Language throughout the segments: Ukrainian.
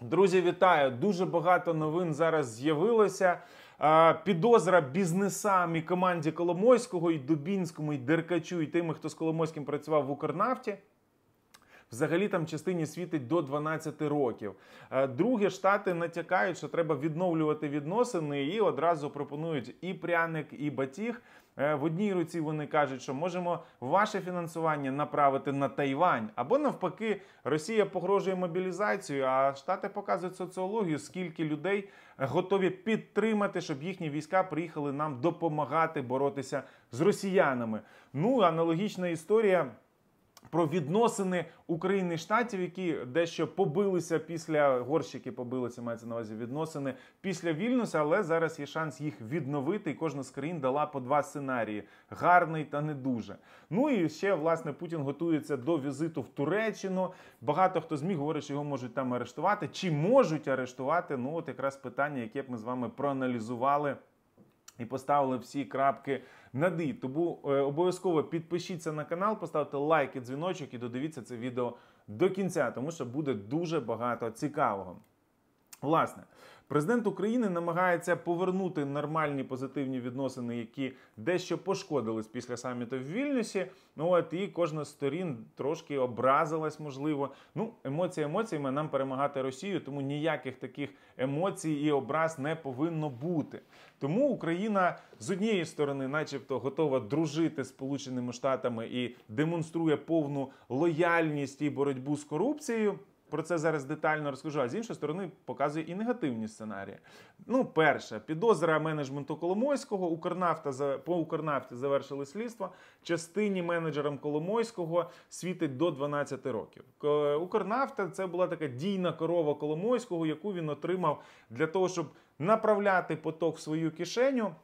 Друзі, вітаю! Дуже багато новин зараз з'явилося. Підозра бізнесам і команді Коломойського, і Дубінському, і Деркачу, і тими, хто з Коломойським працював в Укрнафті. Взагалі там частині світить до 12 років. Другі штати натякають, що треба відновлювати відносини, і одразу пропонують і пряник, і батіг. Е, В одній руці вони кажуть, що можемо ваше фінансування направити на Тайвань, або навпаки, Росія погрожує мобілізацією, а штати показують соціологію, скільки людей готові підтримати, щоб їхні війська приїхали нам допомагати боротися з росіянами. Ну аналогічна історія. Про відносини України і штатів, які дещо побилися після горщики, побилися мається на увазі відносини після Вільнюса, але зараз є шанс їх відновити. І кожна з країн дала по два сценарії: гарний та не дуже. Ну і ще власне Путін готується до візиту в Туреччину. Багато хто зміг говорить, що його можуть там арештувати. Чи можуть арештувати? Ну от якраз питання, яке б ми з вами проаналізували і поставили всі крапки над «і». Тому е, обов'язково підпишіться на канал, поставте лайк і дзвіночок і додивіться це відео до кінця, тому що буде дуже багато цікавого. Власне, президент України намагається повернути нормальні позитивні відносини, які дещо пошкодились після саміту в Вільнюсі. Ну от і кожна з сторін трошки образилась, можливо. Ну, емоції емоціями нам перемагати Росію, тому ніяких таких емоцій і образ не повинно бути. Тому Україна з однієї сторони, начебто, готова дружити з Сполученими Штатами і демонструє повну лояльність і боротьбу з корупцією. Про це зараз детально розкажу. А з іншої сторони показує і негативні сценарії. Ну, перше, підозра менеджменту Коломойського. Укрнафта по Укрнафті завершили слідство. Частині менеджерам Коломойського світить до 12 років. Укрнафта це була така дійна корова Коломойського, яку він отримав для того, щоб направляти поток в свою кишеню.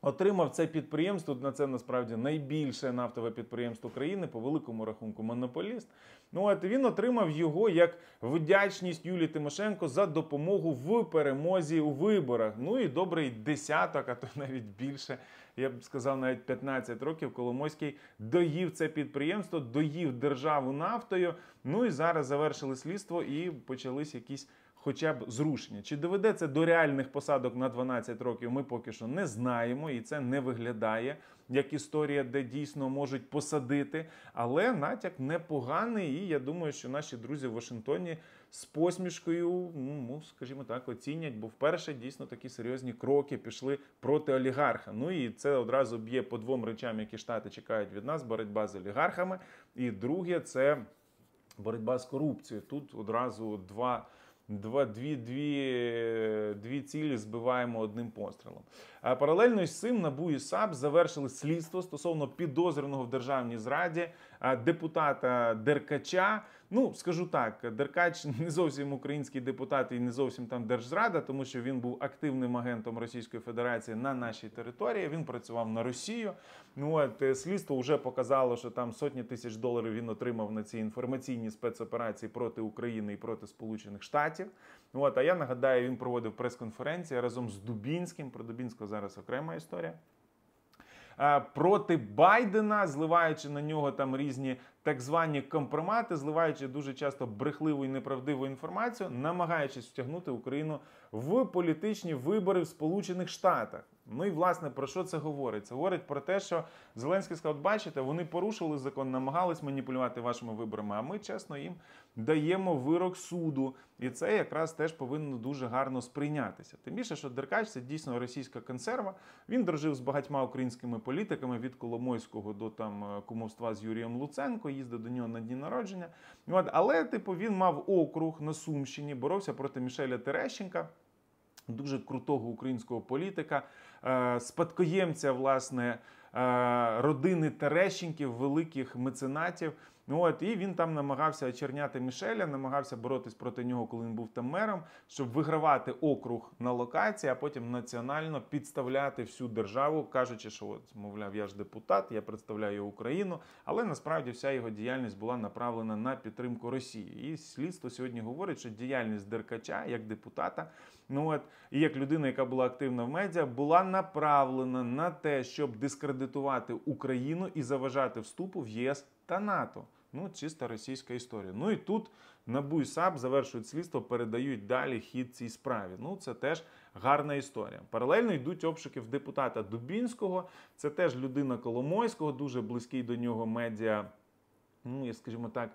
Отримав це підприємство. На це насправді найбільше нафтове підприємство країни по великому рахунку монополіст. Ну от він отримав його як вдячність Юлії Тимошенко за допомогу в перемозі у виборах. Ну і добрий десяток, а то навіть більше. Я б сказав, навіть 15 років Коломойський доїв це підприємство, доїв державу нафтою. Ну і зараз завершили слідство і почались якісь хоча б зрушення. Чи доведе це до реальних посадок на 12 років, ми поки що не знаємо, і це не виглядає як історія, де дійсно можуть посадити. Але натяк непоганий, і я думаю, що наші друзі в Вашингтоні з посмішкою, ну скажімо так, оцінять, бо вперше дійсно такі серйозні кроки пішли проти олігарха. Ну і це одразу б'є по двом речам, які штати чекають від нас: боротьба з олігархами. І друге це боротьба з корупцією. Тут одразу два. Два, дві, дві, дві цілі збиваємо одним пострілом. А паралельно з цим НАБУ і САП завершили слідство стосовно підозрюваного в державній зраді а, депутата Деркача. Ну, скажу так, Деркач не зовсім український депутат і не зовсім там держзрада, тому що він був активним агентом Російської Федерації на нашій території. Він працював на Росію. Ну от е, слідство вже показало, що там сотні тисяч доларів він отримав на ці інформаційні спецоперації проти України і проти Сполучених Штатів. Ну, От, а я нагадаю, він проводив прес-конференції разом з Дубінським. Про Дубінського зараз окрема історія. Е, Проти Байдена, зливаючи на нього там різні так звані компромати, зливаючи дуже часто брехливу і неправдиву інформацію, намагаючись втягнути Україну в політичні вибори в Сполучених Штатах. Ну і власне про що це говорить? Це говорить про те, що Зеленський сказав, бачите, вони порушили закон, намагались маніпулювати вашими виборами. А ми чесно їм даємо вирок суду, і це якраз теж повинно дуже гарно сприйнятися. Тим більше, що Деркач це дійсно російська консерва. Він дружив з багатьма українськими політиками від Коломойського до там е, кумовства з Юрієм Луценко, їздив до нього на дні народження. Але, типу, він мав округ на Сумщині, боровся проти Мішеля Терещенка дуже крутого українського політика, спадкоємця власне е, родини Терещенків, великих меценатів. Ну, От, і він там намагався очерняти Мішеля, намагався боротись проти нього, коли він був там мером, щоб вигравати округ на локації, а потім національно підставляти всю державу, кажучи, що от, мовляв, я ж депутат, я представляю Україну. Але насправді вся його діяльність була направлена на підтримку Росії. І слідство сьогодні говорить, що діяльність Деркача як депутата, ну от і як людина, яка була активна в медіа, була направлена на те, щоб дискредитувати Україну і заважати вступу в ЄС та НАТО. Ну, чиста російська історія. Ну і тут НАБУ і САП завершують слідство, передають далі хід цій справі. Ну, це теж гарна історія. Паралельно йдуть обшуки в депутата Дубінського. Це теж людина Коломойського, дуже близький до нього медіа. Ну, я скажімо так.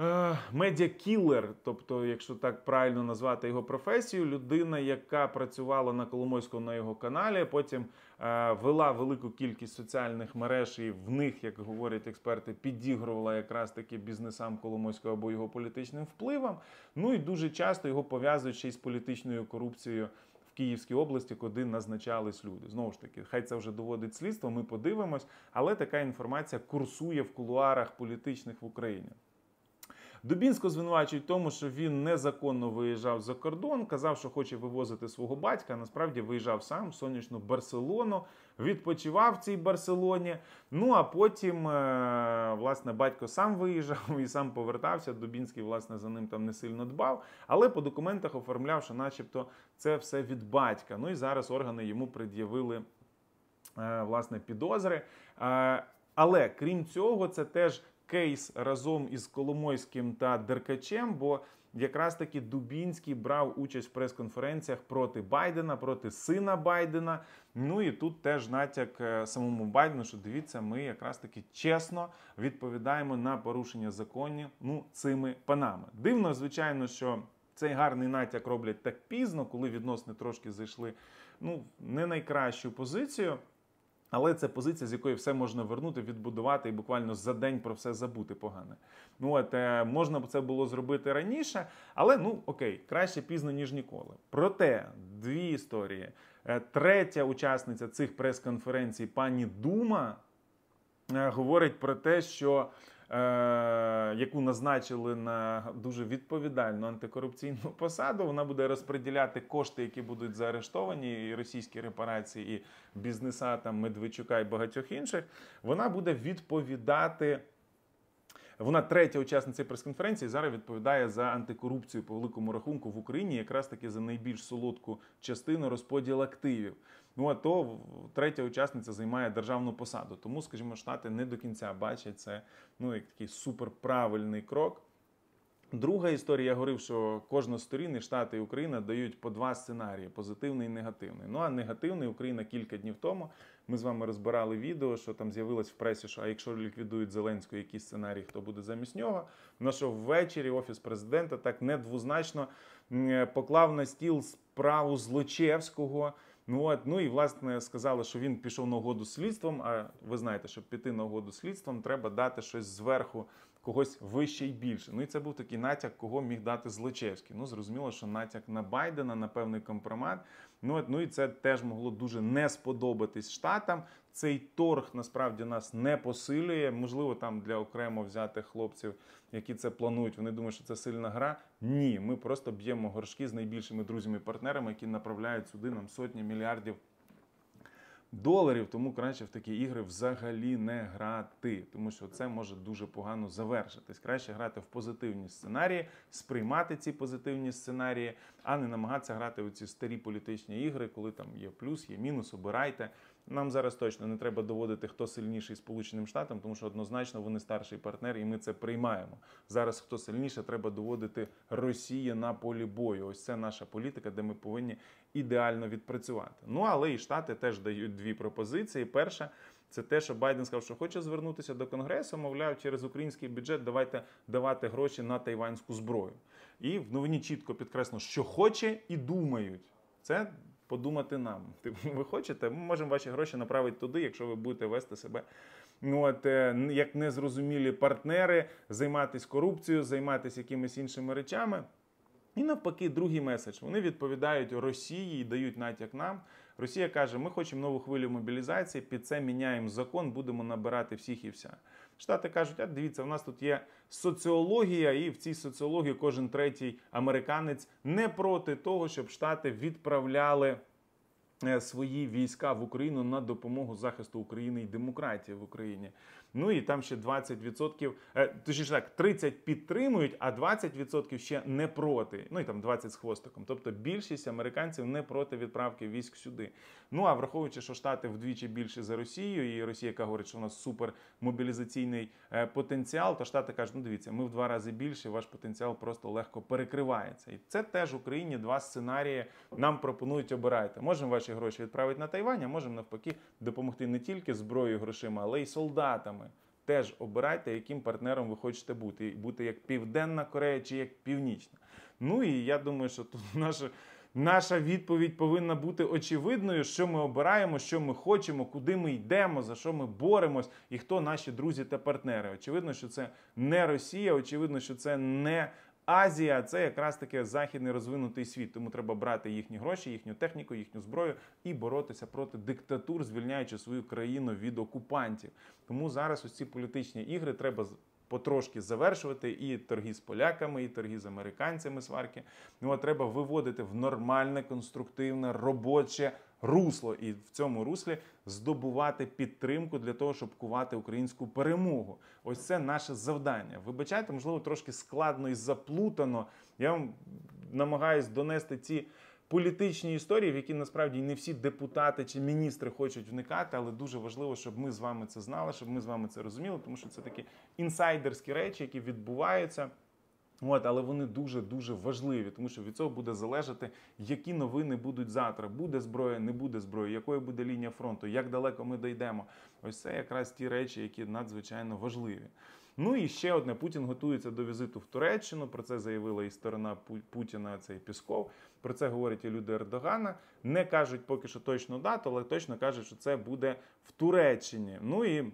Е, медіакілер, тобто, якщо так правильно назвати його професію, людина, яка працювала на Коломойському на його каналі, потім е, вела велику кількість соціальних мереж, і в них, як говорять експерти, підігрувала якраз таки бізнесам Коломойського або його політичним впливом. Ну і дуже часто його пов'язують ще й з політичною корупцією. Київській області, куди назначались люди. Знову ж таки, хай це вже доводить слідство, ми подивимось, але така інформація курсує в кулуарах політичних в Україні. Дубінського звинувачують в тому, що він незаконно виїжджав за кордон, казав, що хоче вивозити свого батька. а Насправді виїжджав сам в сонячну Барселону, відпочивав в цій Барселоні. Ну а потім, е, власне, батько сам виїжджав і сам повертався. Дубінський, власне, за ним там не сильно дбав, але по документах оформляв, що, начебто, це все від батька. Ну і зараз органи йому пред'явили е, власне підозри. Е, але крім цього, це теж кейс разом із Коломойським та Деркачем, бо якраз таки Дубінський брав участь в прес-конференціях проти Байдена, проти сина Байдена. Ну і тут теж натяк е, самому Байдену, що дивіться, ми якраз таки чесно відповідаємо на порушення законів ну, цими панами. Дивно, звичайно, що. Цей гарний натяк роблять так пізно, коли відносини трошки зайшли ну не найкращу позицію. Але це позиція, з якої все можна вернути, відбудувати і буквально за день про все забути погане. Ну от е, можна б це було зробити раніше, але ну окей, краще пізно ніж ніколи. Проте дві історії. Е, третя учасниця цих прес-конференцій, пані Дума, е, говорить про те, що яку назначили на дуже відповідальну антикорупційну посаду. Вона буде розподіляти кошти, які будуть заарештовані, і російські репарації, і бізнеса там Медведчука і багатьох інших. Вона буде відповідати. Вона третя учасниця прес-конференції. Зараз відповідає за антикорупцію по великому рахунку в Україні, якраз таки за найбільш солодку частину розподіл активів. Ну а то третя учасниця займає державну посаду. Тому, скажімо, штати не до кінця бачать це ну як такий суперправильний крок. Друга історія, я говорив, що кожна сторін, Штати і Україна дають по два сценарії: позитивний і негативний. Ну а негативний Україна кілька днів тому. Ми з вами розбирали відео, що там з'явилось в пресі, що а якщо ліквідують Зеленського, який сценарій, хто буде замість нього. На що ввечері офіс президента так недвозначно поклав на стіл справу Злочевського. Ну от, ну і власне сказали, що він пішов на угоду слідством. А ви знаєте, щоб піти на угоду слідством, треба дати щось зверху, когось вище і більше. Ну і це був такий натяк, кого міг дати Злочевський. Ну зрозуміло, що натяк на Байдена, на певний компромат. Ну ну і це теж могло дуже не сподобатись штатам. Цей торг насправді нас не посилює. Можливо, там для окремо взятих хлопців, які це планують. Вони думають, що це сильна гра. Ні, ми просто б'ємо горшки з найбільшими друзями-партнерами, які направляють сюди нам сотні мільярдів доларів. Тому краще в такі ігри взагалі не грати, тому що це може дуже погано завершитись. Краще грати в позитивні сценарії, сприймати ці позитивні сценарії, а не намагатися грати у ці старі політичні ігри, коли там є плюс, є мінус, обирайте. Нам зараз точно не треба доводити, хто сильніший Сполученим Штатам, тому що однозначно вони старший партнер, і ми це приймаємо. Зараз хто сильніше, треба доводити Росії на полі бою. Ось це наша політика, де ми повинні ідеально відпрацювати. Ну але і штати теж дають дві пропозиції. Перша. Це те, що Байден сказав, що хоче звернутися до Конгресу, мовляв, через український бюджет давайте давати гроші на тайванську зброю. І в новині чітко підкреслено, що хоче і думають. Це подумати нам. Ви хочете? Ми можемо ваші гроші направити туди, якщо ви будете вести себе. Ну, от, е, як незрозумілі партнери, займатися корупцією, займатися якимись іншими речами. І навпаки, другий меседж. Вони відповідають Росії і дають натяк нам. Росія каже: ми хочемо нову хвилю мобілізації, під це міняємо закон, будемо набирати всіх і вся. Штати кажуть, а дивіться, у нас тут є соціологія, і в цій соціології кожен третій американець не проти того, щоб штати відправляли. Е, свої війська в Україну на допомогу захисту України і демократії в Україні. Ну і там ще 20%, е, точніше так, 30 підтримують, а 20% ще не проти. Ну і там 20 з хвостиком. Тобто більшість американців не проти відправки військ сюди. Ну а враховуючи, що штати вдвічі більше за Росію, і Росія, яка говорить, що у нас супер е, потенціал, то штати кажуть, ну дивіться, ми в два рази більше, ваш потенціал просто легко перекривається. І це теж Україні два сценарії нам пропонують обирайте. Можемо ваші гроші відправити на Тайвань, а можемо навпаки допомогти не тільки зброєю грошима, але й солдатами. Теж обирайте, яким партнером ви хочете бути. Бути як Південна Корея чи як Північна. Ну і я думаю, що тут наша. Наша відповідь повинна бути очевидною, що ми обираємо, що ми хочемо, куди ми йдемо, за що ми боремось, і хто наші друзі та партнери. Очевидно, що це не Росія, очевидно, що це не Азія, це якраз таки західний розвинутий світ. Тому треба брати їхні гроші, їхню техніку, їхню зброю і боротися проти диктатур, звільняючи свою країну від окупантів. Тому зараз ці політичні ігри треба потрошки завершувати і торги з поляками, і торги з американцями сварки. Ну треба виводити в нормальне, конструктивне, робоче русло, і в цьому руслі здобувати підтримку для того, щоб кувати українську перемогу. Ось це наше завдання. Вибачайте, можливо, трошки складно і заплутано. Я вам намагаюсь донести ці. Політичні історії, в які насправді не всі депутати чи міністри хочуть вникати, але дуже важливо, щоб ми з вами це знали, щоб ми з вами це розуміли, тому що це такі інсайдерські речі, які відбуваються. От, але вони дуже дуже важливі, тому що від цього буде залежати, які новини будуть завтра. Буде зброя, не буде зброї, якою буде лінія фронту, як далеко ми дійдемо. Ось це якраз ті речі, які надзвичайно важливі. Ну і ще одне: Путін готується до візиту в Туреччину. Про це заявила і сторона Путіна. Цей Пісков. Про це говорять і люди Ердогана. Не кажуть поки що точну дату, але точно кажуть, що це буде в Туреччині. Ну і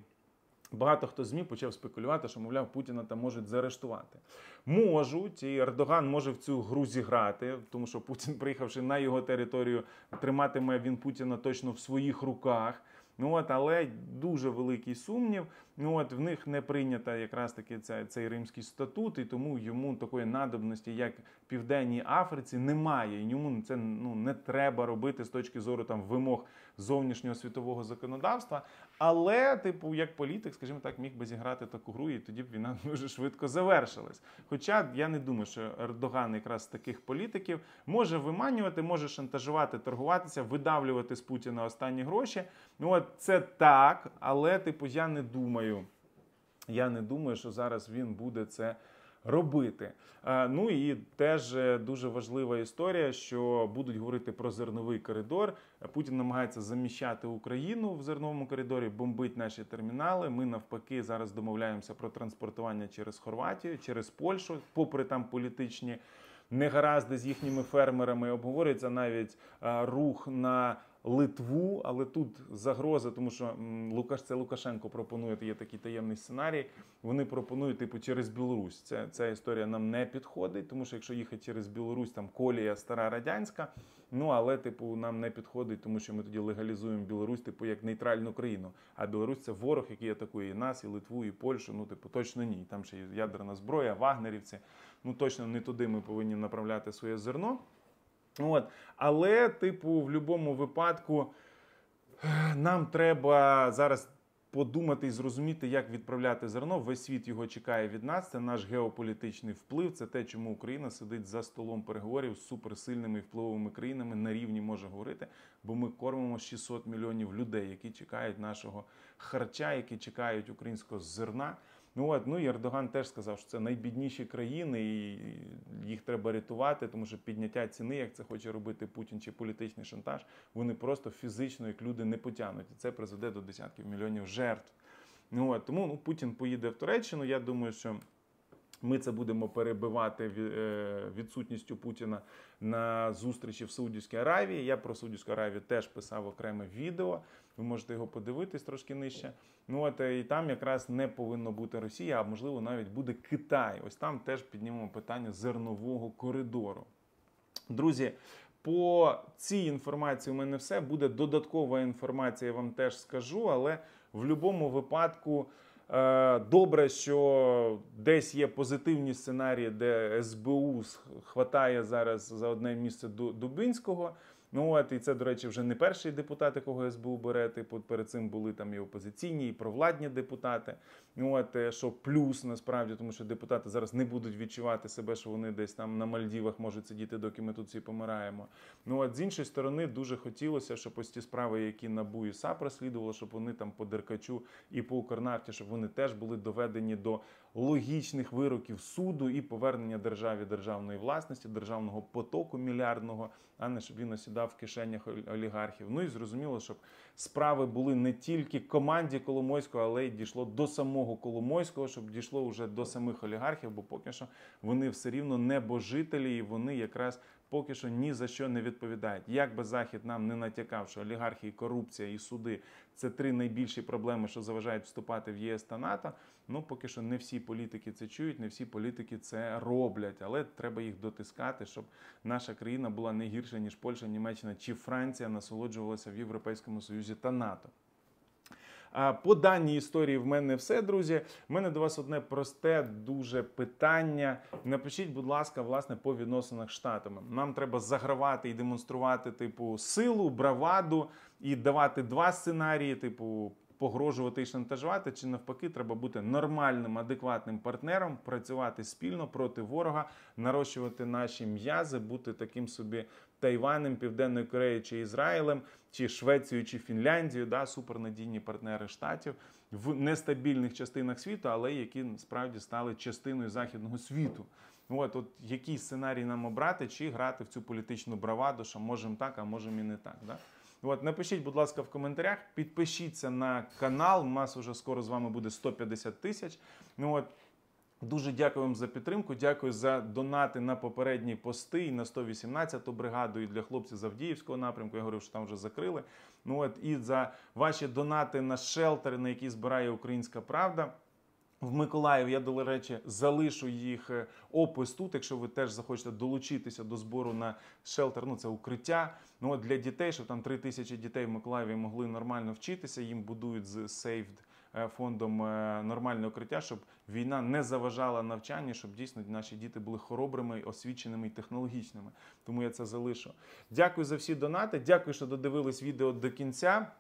Багато хто змі почав спекулювати, що мовляв Путіна там можуть заарештувати. Можуть, і Ердоган може в цю гру зіграти, тому що Путін, приїхавши на його територію, триматиме він Путіна точно в своїх руках. Ну от, але дуже великий сумнів. Ну от в них не прийнята якраз таки цей, цей римський статут, і тому йому такої надобності, як в Південній Африці, немає. І йому це ну не треба робити з точки зору там вимог зовнішнього світового законодавства. Але, типу, як політик, скажімо так, міг би зіграти таку гру, і тоді б війна дуже швидко завершилась. Хоча я не думаю, що Ердоган якраз таких політиків може виманювати, може шантажувати, торгуватися, видавлювати з Путіна останні гроші. Ну от це так, але типу я не думаю. Я не думаю, що зараз він буде це робити. Ну і теж е, дуже важлива історія, що будуть говорити про зерновий коридор. Путін намагається заміщати Україну в зерновому коридорі, бомбить наші термінали. Ми навпаки зараз домовляємося про транспортування через Хорватію, через Польщу, попри там політичні негаразди з їхніми фермерами. Обговорюється навіть рух на Литву, але тут загроза, тому що Лукаш це Лукашенко пропонує є такий таємний сценарій. Вони пропонують типу через Білорусь. Це ця історія нам не підходить, тому що якщо їхати через Білорусь, там колія стара радянська. Ну але типу нам не підходить, тому що ми тоді легалізуємо Білорусь, типу як нейтральну країну. А Білорусь це ворог, який атакує і нас, і Литву, і Польщу. Ну, типу, точно ні. Там ще є ядерна зброя, вагнерівці. Ну точно не туди ми повинні направляти своє зерно. От. Але, типу, в будь-якому випадку нам треба зараз подумати і зрозуміти, як відправляти зерно. Весь світ його чекає від нас. Це наш геополітичний вплив. Це те, чому Україна сидить за столом переговорів з суперсильними і впливовими країнами на рівні може говорити, бо ми кормимо 600 мільйонів людей, які чекають нашого харча, які чекають українського зерна. Ну от ну і Ердоган теж сказав, що це найбідніші країни, і їх треба рятувати, тому що підняття ціни, як це хоче робити Путін чи політичний шантаж, вони просто фізично, як люди, не потягнуть. І це призведе до десятків мільйонів жертв. Ну от тому ну, Путін поїде в Туреччину. Я думаю, що. Ми це будемо перебивати е, відсутністю Путіна на зустрічі в Саудівській Аравії. Я про Саудівську Аравію теж писав окреме відео. Ви можете його подивитись трошки нижче. Ну от е, і там якраз не повинно бути Росія, а можливо навіть буде Китай. Ось там теж піднімемо питання зернового коридору. Друзі. По цій інформації у мене все буде додаткова інформація. Я вам теж скажу, але в будь-якому випадку Е, добре, що десь є позитивні сценарії, де СБУ хватає зараз за одне місце Дубинського. Ну от і це, до речі, вже не перший депутат, якого СБУ бере. Типу, перед цим були там і опозиційні, і провладні депутати. Ну от е, що плюс насправді, тому що депутати зараз не будуть відчувати себе, що вони десь там на Мальдівах можуть сидіти, доки ми тут всі помираємо. Ну от з іншої сторони, дуже хотілося, щоб ось ті справи, які НАБУ і САП розслідували, щоб вони там по Деркачу і по Укрнафті, щоб вони теж були доведені до логічних вироків суду і повернення державі державної власності, державного потоку мільярдного, а не щоб він осідав в кишенях олігархів. Ну і зрозуміло, щоб справи були не тільки команді Коломойського, але й дійшло до самого Коломойського, щоб дійшло вже до самих олігархів, бо поки що вони все рівно небожителі, і вони якраз поки що ні за що не відповідають. Як би захід нам не натякав, що олігархії, корупція і суди це три найбільші проблеми, що заважають вступати в ЄС та НАТО. Ну поки що не всі політики це чують, не всі політики це роблять, але треба їх дотискати, щоб наша країна була не гірша ніж Польща, Німеччина чи Франція насолоджувалася в Європейському Союзі та НАТО. По даній історії в мене все, друзі. У мене до вас одне просте дуже питання. Напишіть, будь ласка, власне, по відносинах з штатами. Нам треба загравати і демонструвати, типу, силу, браваду і давати два сценарії, типу. Погрожувати і шантажувати, чи навпаки, треба бути нормальним, адекватним партнером, працювати спільно проти ворога, нарощувати наші м'язи, бути таким собі Тайванем, Південною Кореєю чи Ізраїлем, чи Швецією, чи Фінляндією, да, супернадійні партнери штатів в нестабільних частинах світу, але які справді стали частиною західного світу. От, от який сценарій нам обрати, чи грати в цю політичну браваду, що можемо так, а можемо і не так. Да? От, напишіть, будь ласка, в коментарях, підпишіться на канал. У нас вже скоро з вами буде 150 тисяч. Ну от Дуже дякую вам за підтримку. Дякую за донати на попередні пости і на 118-ту бригаду, і для хлопців з Авдіївського напрямку. Я говорив, що там вже закрили. Ну от і за ваші донати на шелтери, на які збирає Українська Правда. В Миколаїв я до речі залишу їх е, опис тут. Якщо ви теж захочете долучитися до збору на шелтер, ну це укриття. Ну от для дітей, щоб там три тисячі дітей в Миколаєві могли нормально вчитися. Їм будують з Saved е, фондом е, нормальне укриття, щоб війна не заважала навчанню, щоб дійсно наші діти були хоробрими, освіченими і технологічними. Тому я це залишу. Дякую за всі донати. Дякую, що додивились відео до кінця.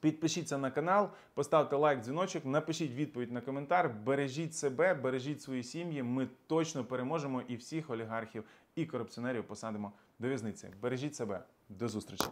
Підпишіться на канал, поставте лайк, дзвіночок, напишіть відповідь на коментар. Бережіть себе, бережіть свої сім'ї. Ми точно переможемо і всіх олігархів і корупціонерів посадимо до в'язниці. Бережіть себе. До зустрічі.